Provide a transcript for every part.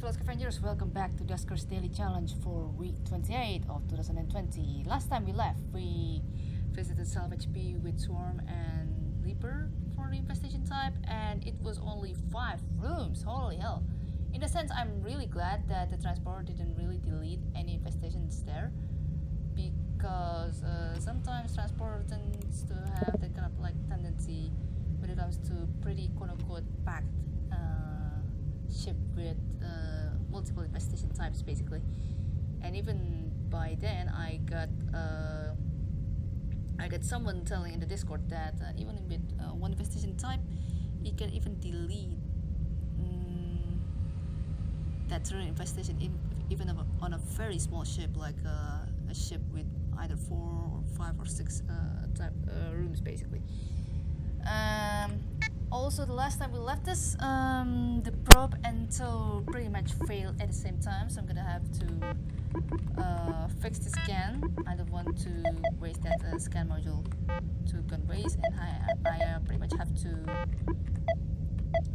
fellow scavengers, welcome back to Dusker's Daily Challenge for week 28 of 2020. Last time we left, we visited Salvage B with Swarm and Leaper for the infestation type, and it was only 5 rooms, holy hell. In a sense, I'm really glad that the transporter didn't really delete any infestations there, because uh, sometimes transporter tends to have that kind of like tendency when it comes to pretty quote-unquote packed uh, ship with uh, multiple infestation types basically. And even by then I got uh, I got someone telling in the discord that uh, even with uh, one infestation type you can even delete mm, that certain infestation in, even on a very small ship like uh, a ship with either four or five or six uh, type rooms basically. Um, also, the last time we left this, um, the probe and tow pretty much failed at the same time, so I'm gonna have to uh, fix the scan. I don't want to waste that uh, scan module to gun waste, and I, I uh, pretty much have to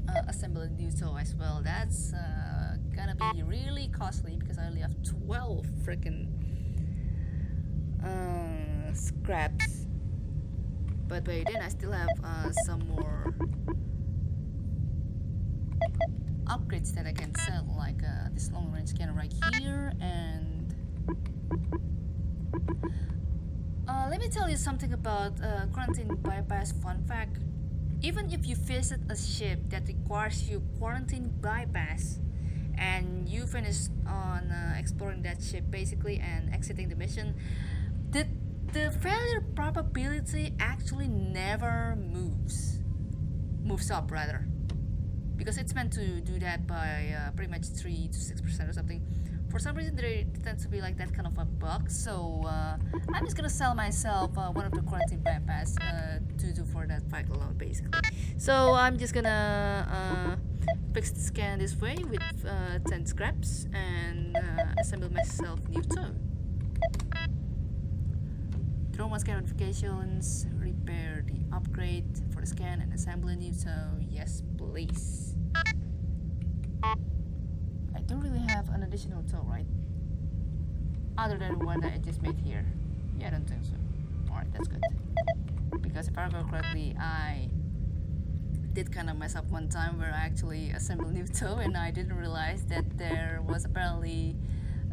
uh, assemble a new tow as well. That's uh, gonna be really costly because I only have 12 freaking uh, scraps but by then I still have uh, some more upgrades that I can sell like uh, this long range scanner right here and uh, let me tell you something about uh, quarantine bypass fun fact. Even if you visit a ship that requires you quarantine bypass and you finish on uh, exploring that ship basically and exiting the mission the failure probability actually never moves moves up rather. Because it's meant to do that by uh, pretty much 3 to 6 percent or something. For some reason there tends to be like that kind of a bug. So uh, I'm just gonna sell myself uh, one of the quarantine bypass uh, to do for that fight alone basically. So I'm just gonna uh, fix the scan this way with uh, 10 scraps and assemble myself new tow Trauma scan notifications, repair the upgrade for the scan and assemble new tow. Yes, please. I don't really have an additional tow, right? Other than one that I just made here. Yeah, I don't think so. Alright, that's good. Because if I remember correctly, I did kind of mess up one time where I actually assembled new toe and I didn't realize that there was apparently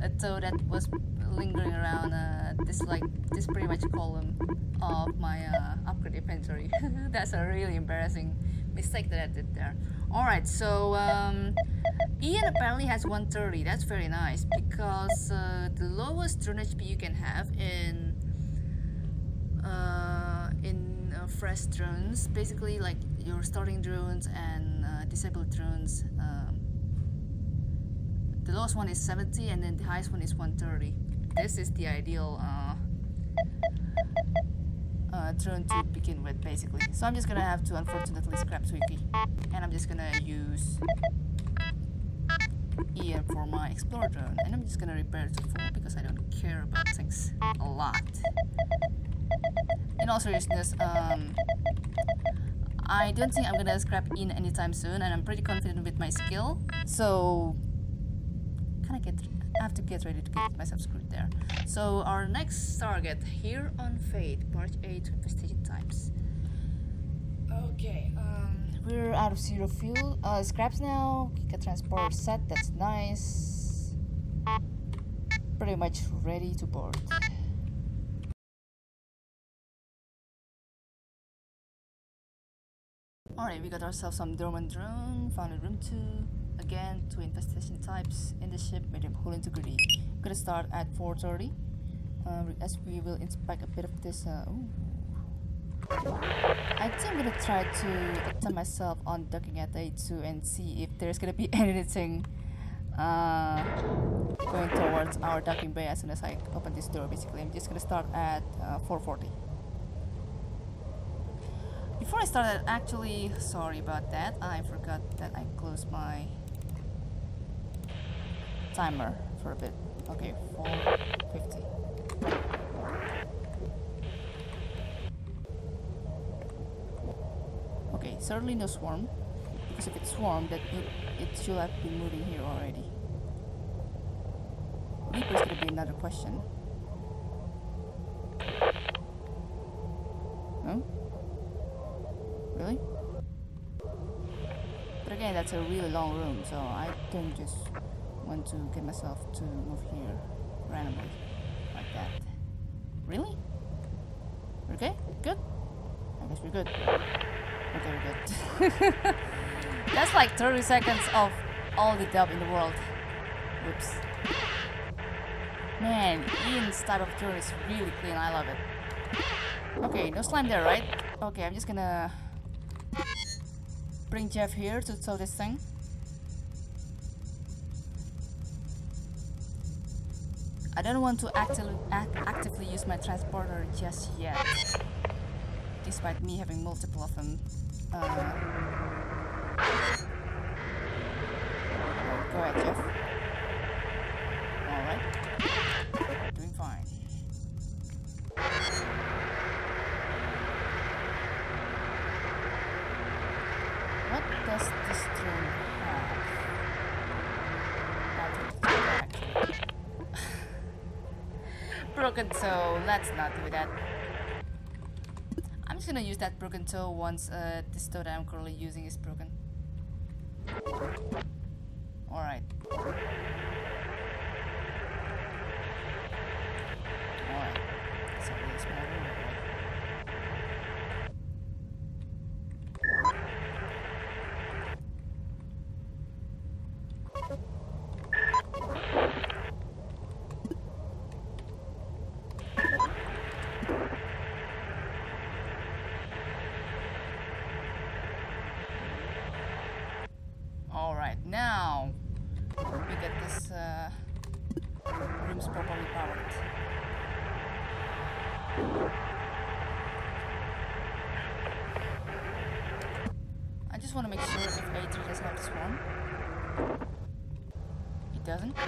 a toe that was lingering around uh, this like this pretty much column of my uh, upgrade inventory. That's a really embarrassing mistake that I did there. Alright, so um, Ian apparently has 130. That's very nice because uh, the lowest drone HP you can have in uh, in uh, fresh drones, basically like your starting drones and uh, disabled drones. Um, the lowest one is 70 and then the highest one is 130 this is the ideal uh, uh, drone to begin with basically. So I'm just gonna have to unfortunately scrap Twiki and I'm just gonna use Ian for my explorer drone and I'm just gonna repair it to full because I don't care about things a lot. In all seriousness um, I don't think I'm gonna scrap in anytime soon and I'm pretty confident with my skill so can I get I have to get ready to get myself screwed there. So our next target here on Faith, Barge A infestation times. Okay, um, we're out of zero fuel. Uh, scraps now. Get transport set. That's nice. Pretty much ready to board. Alright, we got ourselves some dormant drone. Found a room two. Again, two infestation types in the ship, medium hull integrity. I'm gonna start at 4.30 uh, as we will inspect a bit of this. Uh, I think I'm gonna try to attempt myself on docking at A2 and see if there's gonna be anything uh, going towards our docking bay as soon as I open this door basically. I'm just gonna start at uh, 4.40. Before I started, actually, sorry about that, I forgot that I closed my timer for a bit. Okay, 450. Okay, certainly no swarm. Because if it's swarm, that it, it should have been moving here already. Leaper's gonna be another question. No? Really? But again, that's a really long room, so I don't just want to get myself to move here randomly like that. Really? Okay, good. I guess we're good. Okay, we're good. That's like 30 seconds of all the dub in the world. Whoops. Man, Ian's start of turn is really clean. I love it. Okay, no slime there, right? Okay, I'm just gonna bring Jeff here to throw this thing. I don't want to actively, act actively use my transporter just yet, despite me having multiple of them. Uh, broken toe. Let's not do that. I'm just gonna use that broken toe once uh, this toe that I'm currently using is broken. Alright. Alright. So this Alright, now we get this uh, rooms properly powered. I just want to make sure if A3 doesn't have swarm. It doesn't. But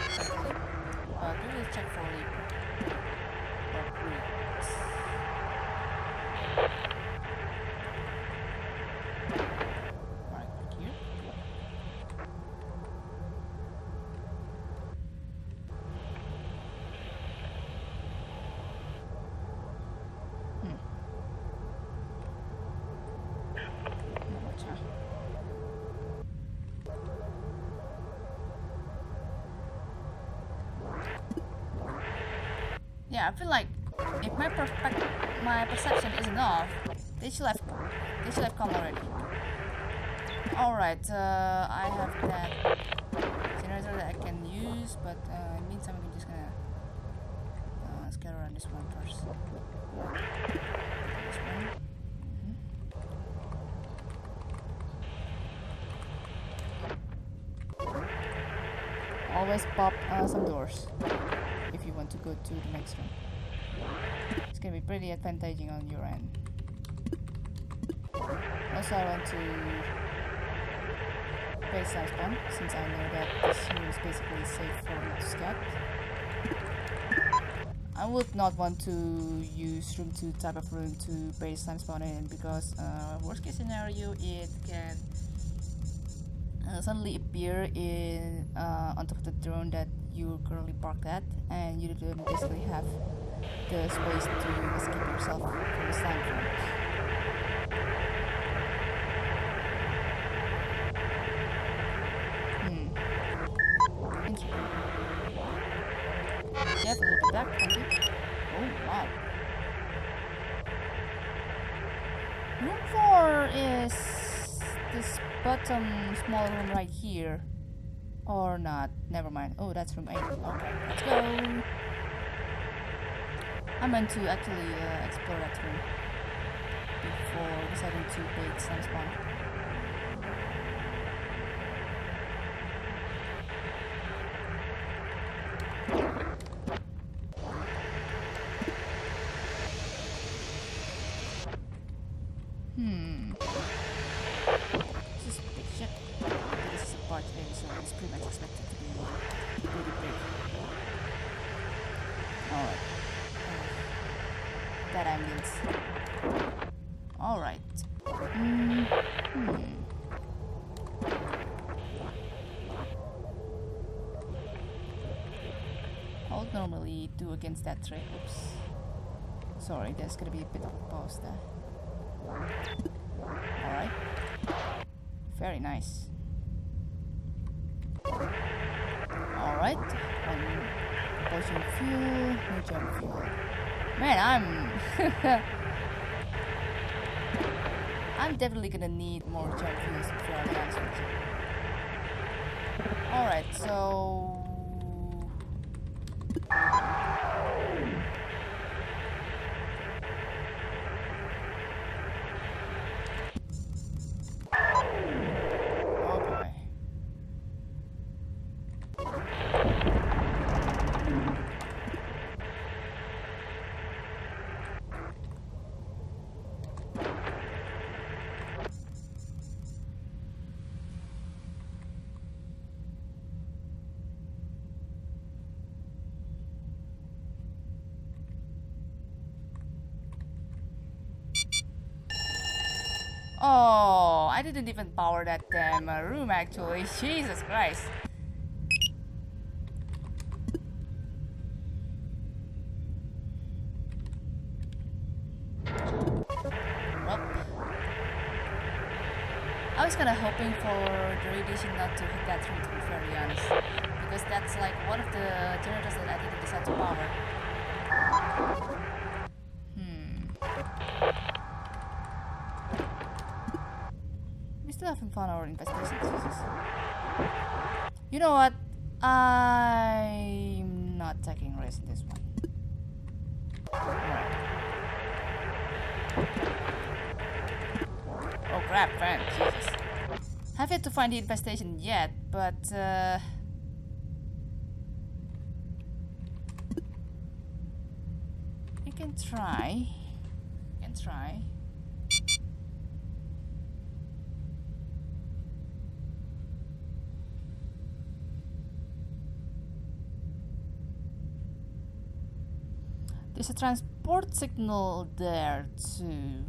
we will check for leaper. Or Greeks. Right, back here. Hmm. Not much, huh? I feel like if my my perception isn't off, they should have, they should have come already. All right, uh, I have that generator that I can use, but uh, in meantime, I'm just gonna uh, scatter around this one first. This one. Mhm. Always pop uh, some doors if you want to go to the next one. It's gonna be pretty advantageous on your end. Also, I want to base bomb since I know that this room is basically safe for scout. I would not want to use room 2 type of room to base time spawn in because uh, worst case scenario it can uh, suddenly appear in uh, on top of the drone that you currently parked at and you don't basically have the space to escape yourself from the slime. Hmm. Oh, wow. Room 4 is this bottom small room right here. Or not. Never mind. Oh, that's room 8. Okay. I meant to actually uh, explore that room before deciding to bait some spawn. Normally do against that tree. Oops. Sorry, there's gonna be a bit of a pause there. Alright. Very nice. Alright. Potion fuel, no jump fuel. Man, I'm... I'm definitely gonna need more jump fuels before I Alright, so... Oh, I didn't even power that damn uh, room actually. Jesus Christ. I was kinda hoping for the radiation not to hit that room to be very honest. Because that's like one of the generators that I didn't decide to power. Our investigations. You know what? I'm not taking risks in this one. Oh crap, friend, Jesus. Have yet to find the infestation yet, but uh you can try. You can try. There's a transport signal there too.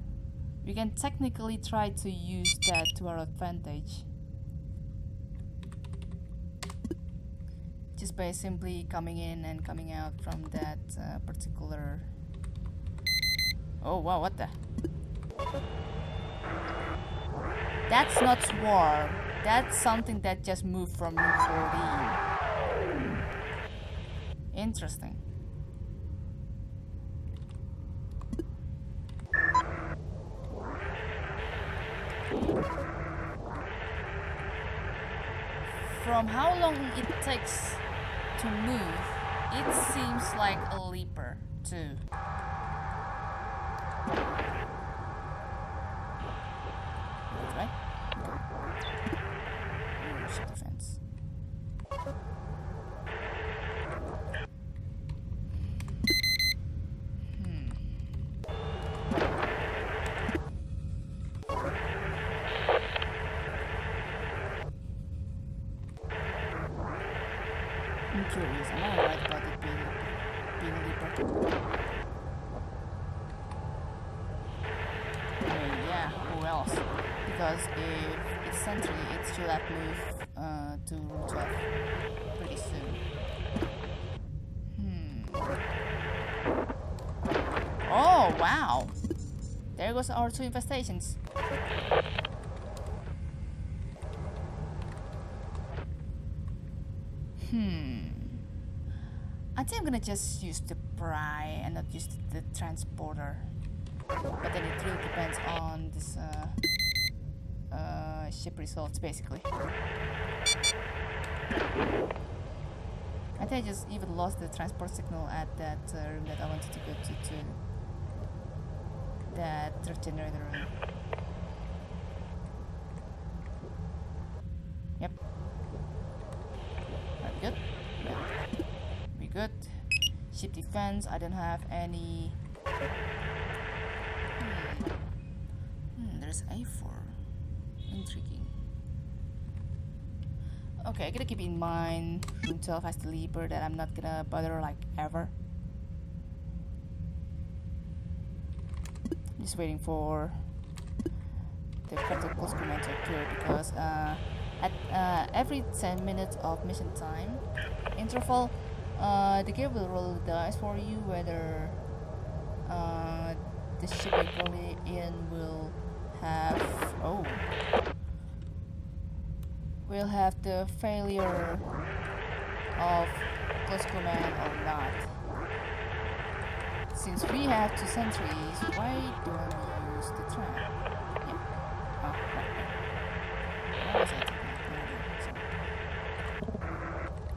We can technically try to use that to our advantage. Just by simply coming in and coming out from that uh, particular... Oh wow, what the? That's not swarm. That's something that just moved from room 14. Interesting. From how long it takes to move, it seems like a leaper too. Right? Moved uh, to room 12 pretty soon. Hmm. Oh, wow! There goes our two infestations. Hmm. I think I'm gonna just use the pry and not use the, the transporter. But then it really depends on this uh, ship results basically. I think I just even lost the transport signal at that uh, room that I wanted to go to, to that truck generator room. Yep. Very good. Yeah good. Ship defense, I don't have any... Hmm. Hmm, there's A4. Okay, I gotta keep in mind room 12 has the leaper that I'm not gonna bother like ever. I'm just waiting for the critical command to occur because uh, at uh, every 10 minutes of mission time interval Uh, the game will roll the dice for you whether uh, the ship you're in will have oh will have the failure of close command or not. Since we have two sentries, why don't we use the trap? Oh, right, right.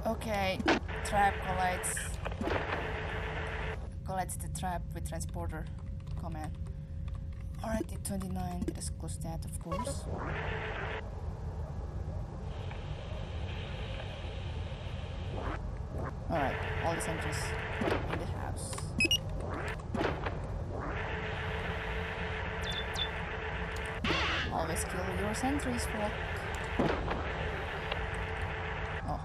Okay, trap collides collides the trap with transporter command. Alright, the 29, let us close that of course. All the sentries in the house. Always kill your sentries, folk. Oh.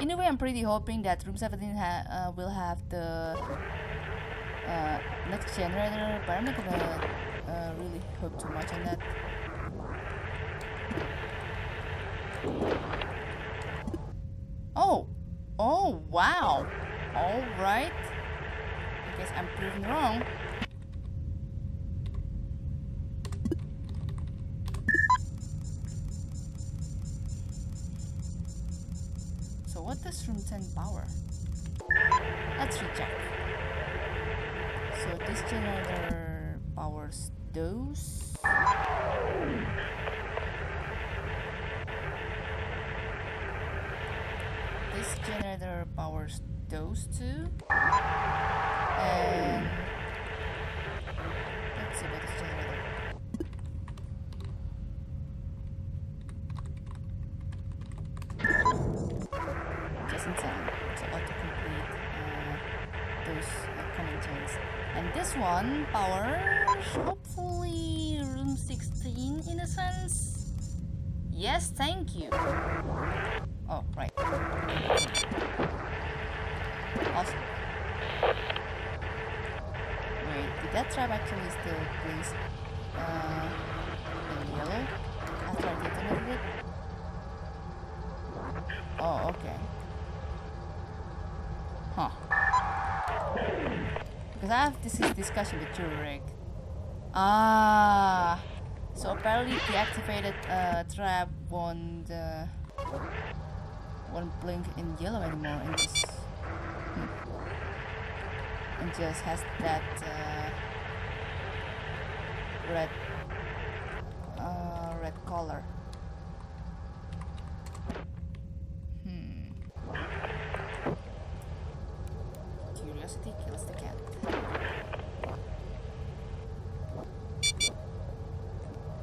In a way, I'm pretty hoping that Room 17 ha uh, will have the uh, next generator, but I'm not gonna uh, really hope too much on that. Oh! Oh, wow! Alright. I guess I'm proven wrong. So what does room 10 power? Let's recheck. So this generator powers those. This generator powers those two. Let's see what this generator. Just in time to auto-complete uh, those chains. And this one powers hopefully room 16 in a sense. Yes, thank you. Discussion with JuryRigged. Ah, so apparently deactivated uh, trap won't uh, won't blink in yellow anymore, and just hmm, and just has that uh, red uh, red color. Hmm. Curiosity kills the cat.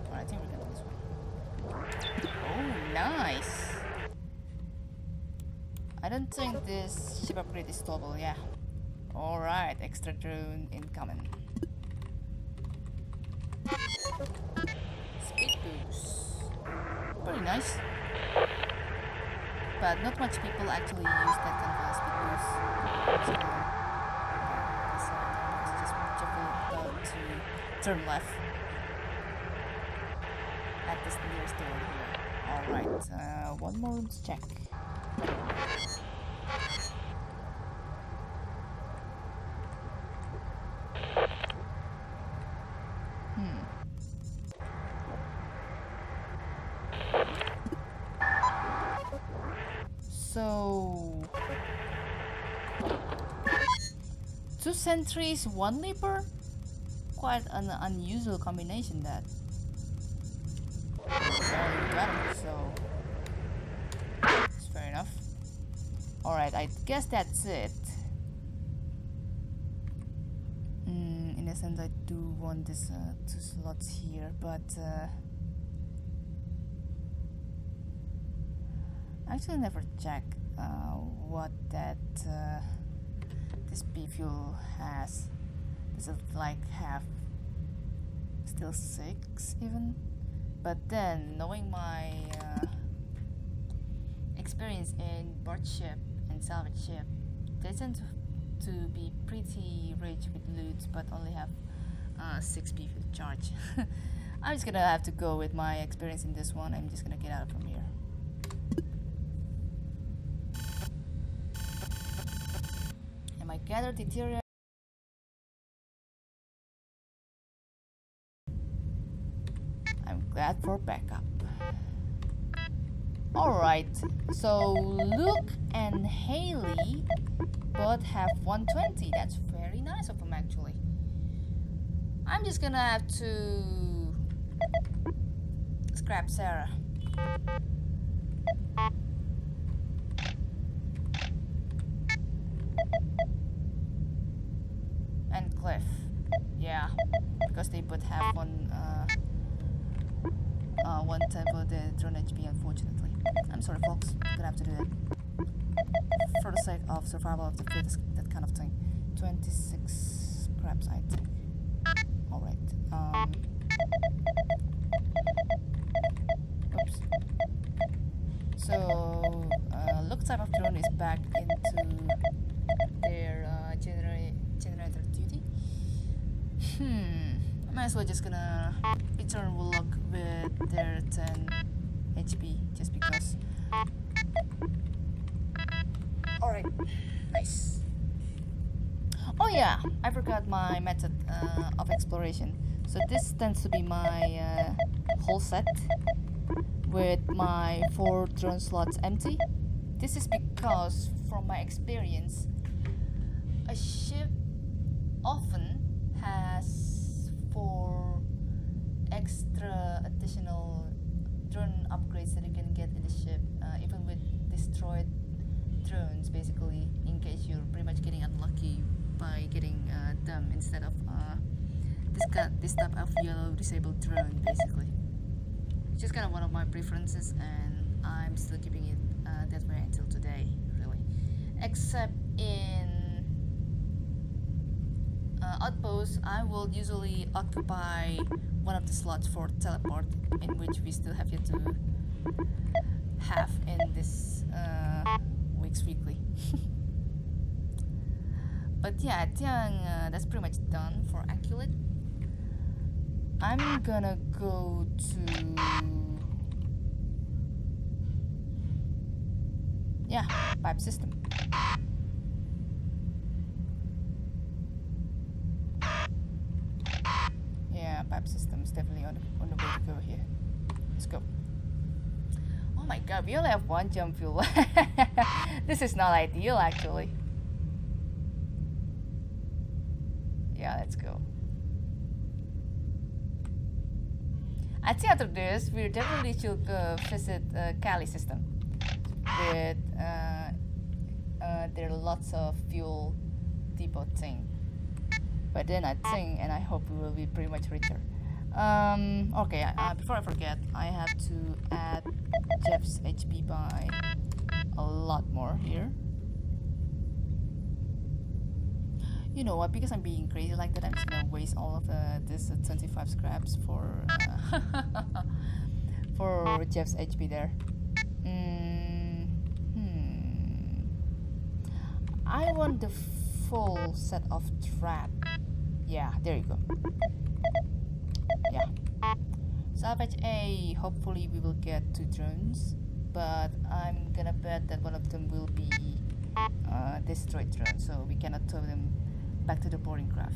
Alright, I think we're gonna do this one. Oh, nice! I don't think this ship upgrade is double, yeah. Alright, extra drone incoming. Speed boost. Pretty nice. But not much people actually use that kind of speed boost. So, let's just careful uh, to turn left at this nearest door here. Alright, uh, one more check. So two sentries, one leaper? Quite an unusual combination that. Well, so it's fair enough. Alright, I guess that's it. Mm, in a sense, I do want this uh, two slots here, but uh, actually never check uh, what that uh, this B fuel has. Does it like have still six even? But then, knowing my uh, experience in barge ship and salvage ship, they tend to, to be pretty rich with loot, but only have uh, six fuel charge. I'm just gonna have to go with my experience in this one. I'm just gonna get out from deteriorate. I'm glad for backup. Alright, so Luke and Haley both have 120. That's very nice of them actually. I'm just gonna have to scrap Sarah. And Cliff. Yeah, because they both have one uh, uh, one of the drone HP unfortunately. I'm sorry folks, gonna have to do it. For the sake of survival of the fittest, that kind of thing. 26 scraps I think. Alright. Um, oops. So, uh, look type of drone is back as well just gonna return Warlock with their 10 HP just because. Alright. Nice. Oh yeah, I forgot my method uh, of exploration. So this tends to be my uh, whole set with my four drone slots empty. This is because, from my experience, a ship often has extra additional drone upgrades that you can get in the ship, uh, even with destroyed drones, basically, in case you're pretty much getting unlucky by getting uh, them instead of uh, this this type of yellow disabled drone, basically. Which is kind of one of my preferences, and I'm still keeping it uh, that way until today, really. Except in uh, outpost, I will usually occupy one of the slots for teleport, in which we still have yet to have in this uh, week's weekly. but yeah, I think uh, that's pretty much done for Eculid. I'm gonna go to yeah pipe system. Yeah, pipe system is definitely on the, on the way to go here. Let's go. Oh my god, we only have one jump fuel. this is not ideal actually. Yeah, let's go. I think after this, we definitely should uh, visit uh, Kali system. With uh, uh, there are lots of fuel depot thing. But then I think and I hope we will be pretty much richer. Um, okay, uh, before I forget, I have to add Jeff's HP by a lot more here. You know what? Because I'm being crazy like that, I'm just gonna waste all of uh, this uh, 25 scraps for uh, for Jeff's HP there. Mm, hmm. I want the full set of trap. Yeah, there you go. Salvage A, hopefully we will get two drones, but I'm gonna bet that one of them will be uh, destroyed drone, so we cannot tow them back to the boarding craft.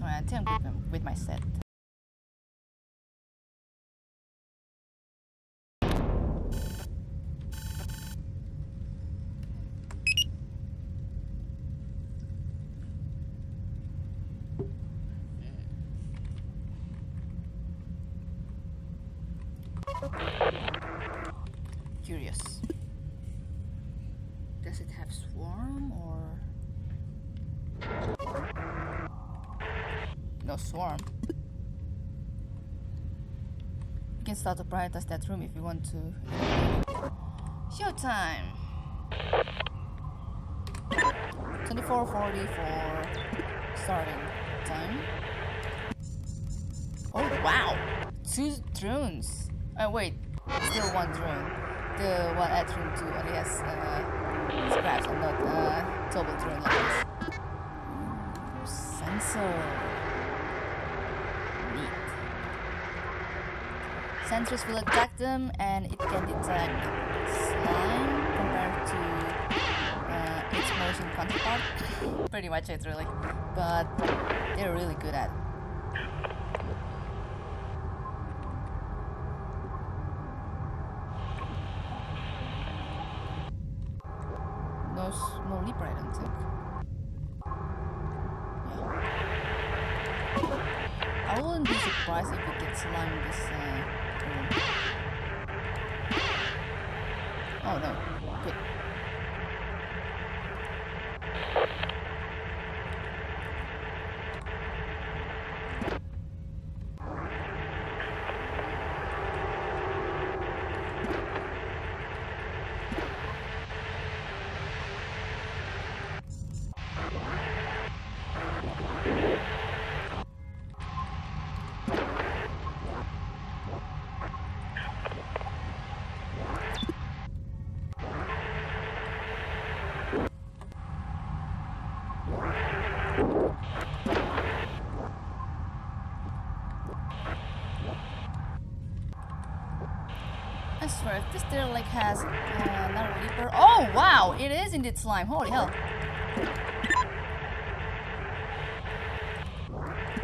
Alright, I think I'm good with my set. Curious. Does it have swarm or no swarm? You can start to prioritize that room if you want to. Showtime! 24.40 for starting time. Oh wow! Two drones! Oh wait, still one drone. The one at room 2 alias uh, scraps and not uh, double drone like sensor. Sensors will attack them and it can detect slime compared to uh, its motion counterpart. Pretty much it really. But they're really good at it. No, s- no leaper, I don't think. Yeah. I wouldn't be surprised if we get slime this uh, turn. Oh no, good. I if this there like has uh, another leaper. Oh wow, it is indeed slime. Holy hell!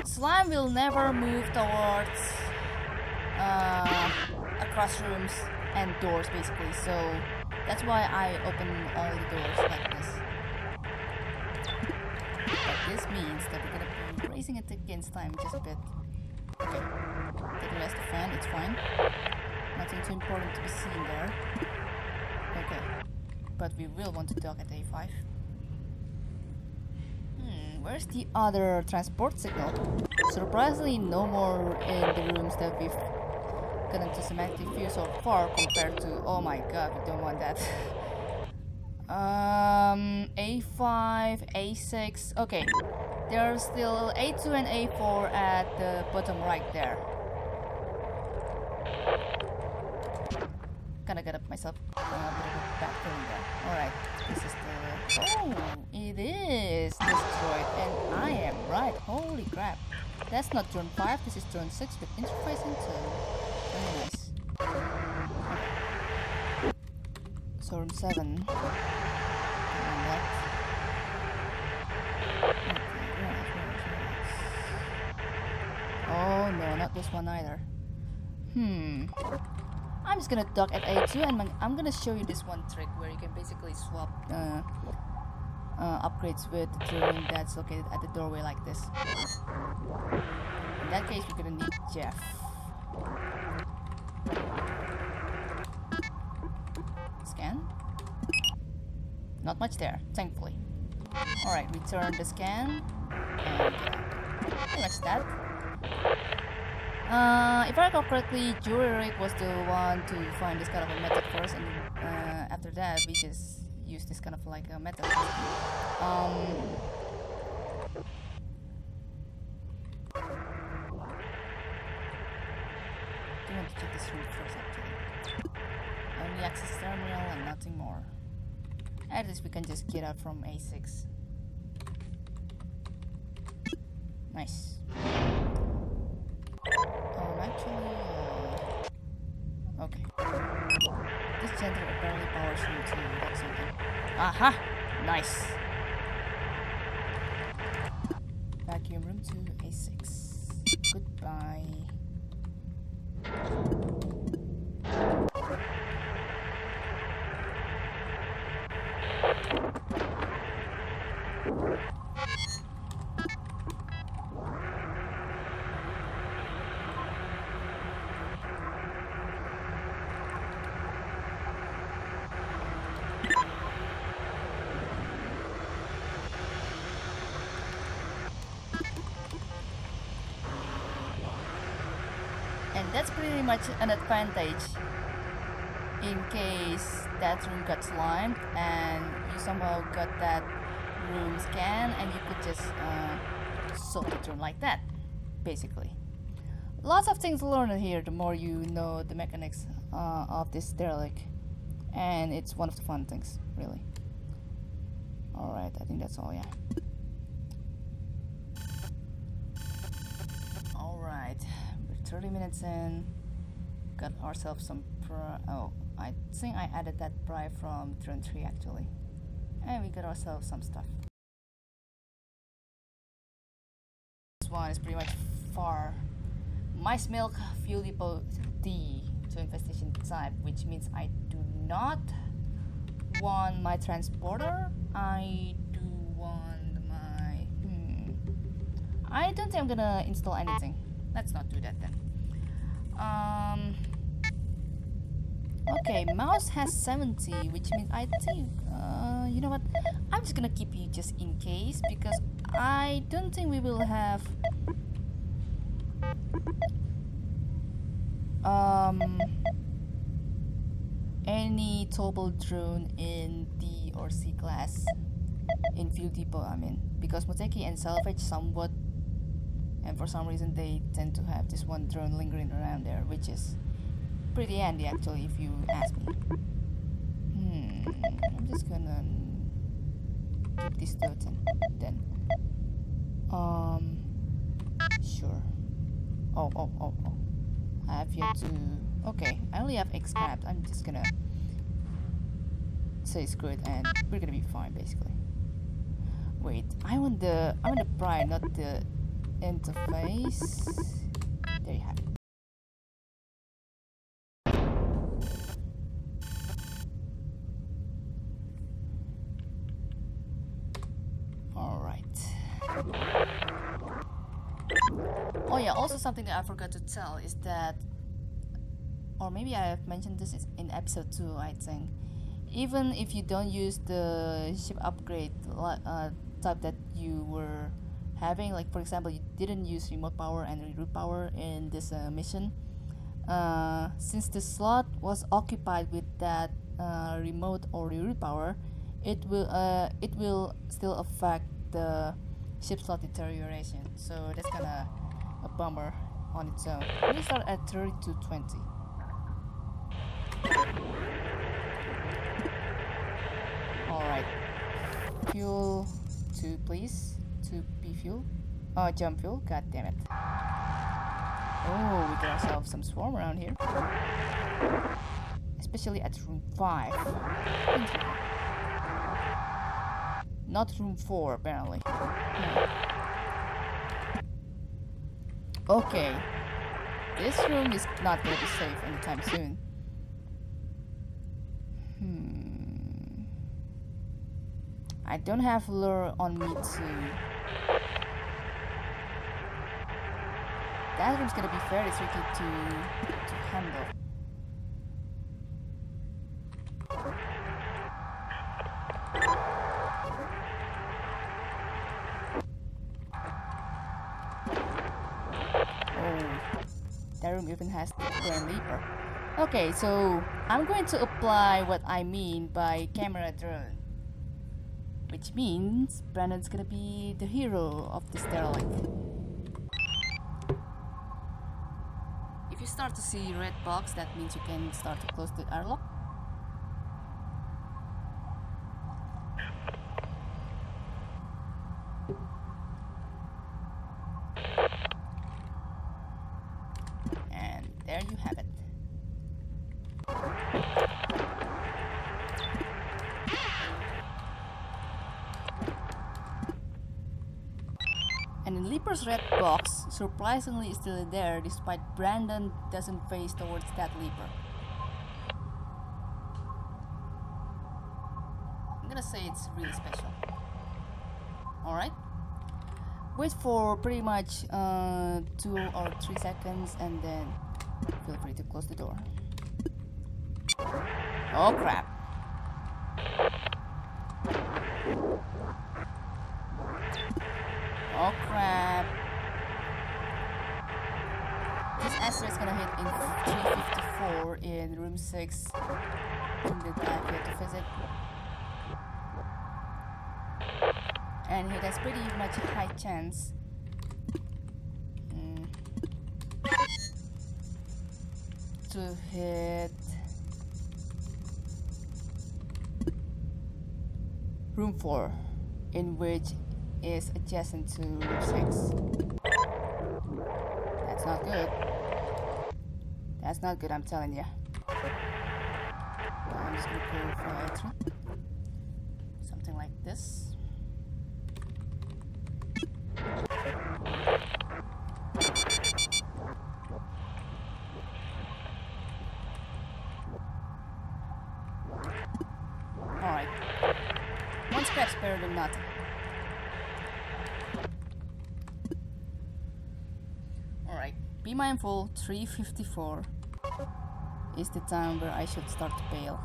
Slime will never move towards uh, across rooms and doors, basically. So that's why I open all the doors like this. But this means that we're gonna be racing it against time just a bit. Okay, take the last fan. It's fine. Nothing too important to be seen there. Okay. But we will want to dock at A5. Hmm, where's the other transport signal? Surprisingly, no more in the rooms that we've gotten to semantic view so far compared to... Oh my god, we don't want that. um, A5, A6... Okay. There are still A2 and A4 at the bottom right there. Gonna get up myself a bit of a back feeling there. Alright, this is the... Oh, it is destroyed and I am right. Holy crap. That's not turn 5, this is turn 6 with interface and 2. Very nice. 7. Okay, nice, very nice. Oh no, not this one either. Hmm. I'm just gonna dock at A2 and I'm- gonna show you this one trick where you can basically swap uh, uh, upgrades with the drone that's located at the doorway like this. In that case, we're gonna need Jeff. Scan. Not much there, thankfully. Alright, return the scan. And yeah, pretty much that. Uh, if I recall correctly, JuryRigged was the one to find this kind of a method first, and uh, after that, we just use this kind of like a method. Um, do want to check this room first, actually. Only access terminal and nothing more. At least we can just get out from A6. Nice. Aha! Nice! Vacuum room 2, A6. Goodbye. and that's pretty much an advantage in case that room got slimed and you somehow got that room scan and you could just uh, solve the room like that basically. Lots of things learned here the more you know the mechanics uh, of this derelict. And it's one of the fun things really. Alright I think that's all yeah. Alright, we're 30 minutes in. Got ourselves some pri- oh I think I added that bribe from drone 3 actually. And we got ourselves some stuff. This one is pretty much far. Micemilk fuel depot D to infestation type which means I do not want my transporter. I do want my hmm. I don't think I'm gonna install anything. Let's not do that then. Um okay mouse has 70 which means I think uh, you know what? I'm just gonna keep you just in case because I don't think we will have um any topple drone in D or C class in Fuel Depot, I mean, because Muteki and Salvage somewhat, and for some reason they tend to have this one drone lingering around there, which is pretty handy actually, if you ask me. Hmm, I'm just gonna keep this totem then. Um, sure. Oh, oh, oh, oh. I have yet to. Okay, I only have X scrapped. I'm just gonna say screw it and we're gonna be fine basically. Wait, I want the I want the prime, not the interface. That or maybe I have mentioned this in episode 2 I think. Even if you don't use the ship upgrade uh, type that you were having like for example you didn't use remote power and reroute power in this uh, mission uh, since the slot was occupied with that uh, remote or reroute power it will uh, it will still affect the ship slot deterioration. So that's kinda a bummer on its own me start at 30 to 20 Alright. Fuel 2 please. 2 B fuel. Oh, jump fuel. God damn it. Oh, we got ourselves some swarm around here. Especially at room 5. Not room 4, apparently. Hmm. Okay. This room is not going to be safe anytime soon. Hmm. I don't have lure on me too. That room's gonna be very tricky to, to handle. Has the. Okay, so I'm going to apply what I mean by camera drone which means Brandon's gonna be the hero of this derelict. If you start to see red box, that means you can start to close the airlock. And there you have it. Leaper's surprisingly is still there despite Brandon doesn't face towards that Leaper. I'm gonna say it's really special. Alright? Wait for pretty much uh, 2 or 3 seconds and then feel free to close the door. Oh crap. Oh crap. Astra is gonna hit in 354 in room 6 in the to visit. And he has pretty much a high chance mm, to hit room 4 in which is adjacent to room 6. That's not good. That's not good, I'm telling you. I'm just gonna go for entry. Something like this. Alright. One scrap's better than nothing. Alright. Be mindful, 354 is the time where I should start to bail.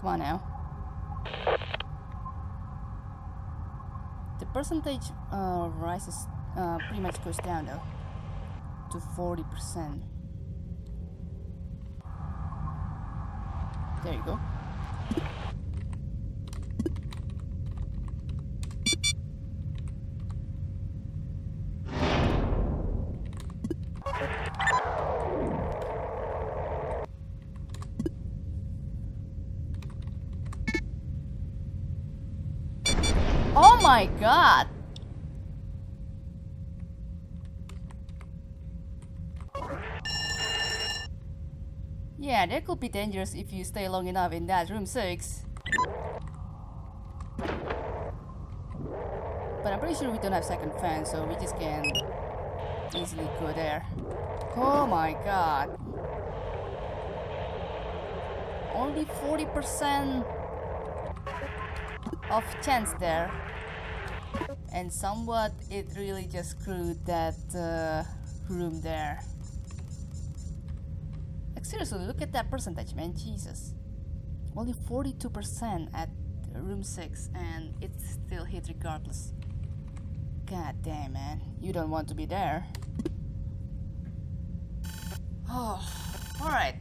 Come on now. The percentage uh, rises, uh, pretty much goes down though, to 40%. There you go. Yeah, that could be dangerous if you stay long enough in that room 6. But I'm pretty sure we don't have second fan, so we just can easily go there. Oh my god. Only 40% of chance there. And somewhat it really just screwed that uh, room there. Seriously, look at that percentage, man. Jesus. Only 42% at room 6 and it still hit regardless. God damn, man. You don't want to be there. Oh, alright.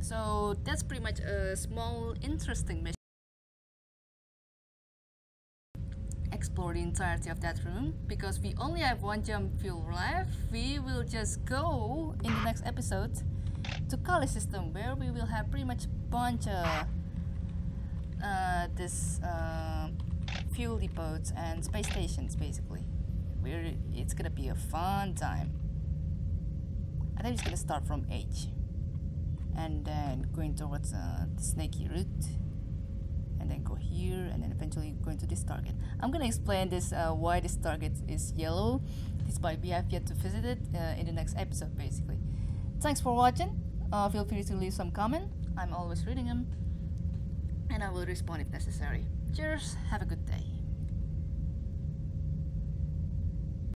So that's pretty much a small interesting mission. Explore the entirety of that room because we only have one jump fuel left. We will just go in the next episode to Kali system where we will have pretty much bunch of uh, this uh, fuel depots and space stations basically. We're, it's gonna be a fun time. I think it's gonna start from H and then going towards uh, the snaky route and then go here and then eventually going to this target. I'm gonna explain this uh, why this target is yellow despite we have yet to visit it uh, in the next episode basically. Thanks for watching. Uh, feel free to leave some comment. I'm always reading them and I will respond if necessary. Cheers, have a good day.